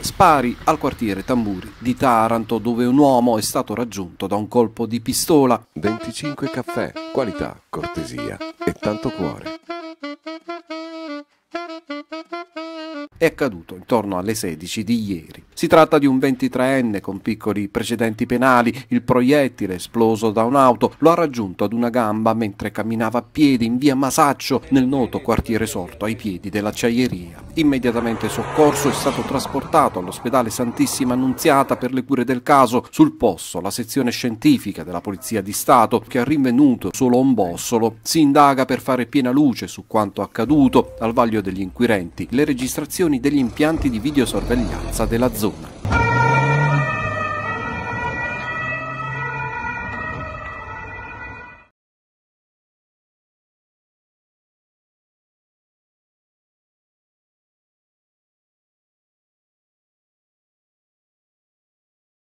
Spari al quartiere Tamburi di Taranto dove un uomo è stato raggiunto da un colpo di pistola. 25 caffè, qualità, cortesia e tanto cuore. È accaduto intorno alle 16 di ieri. Si tratta di un 23enne con piccoli precedenti penali. Il proiettile esploso da un'auto lo ha raggiunto ad una gamba mentre camminava a piedi in via Masaccio nel noto quartiere sorto ai piedi dell'acciaieria. Immediatamente soccorso è stato trasportato all'ospedale Santissima Annunziata per le cure del caso. Sul posto la sezione scientifica della Polizia di Stato, che ha rinvenuto solo un bossolo, si indaga per fare piena luce su quanto accaduto al vaglio degli inquirenti. Le registrazioni degli impianti di videosorveglianza della zona.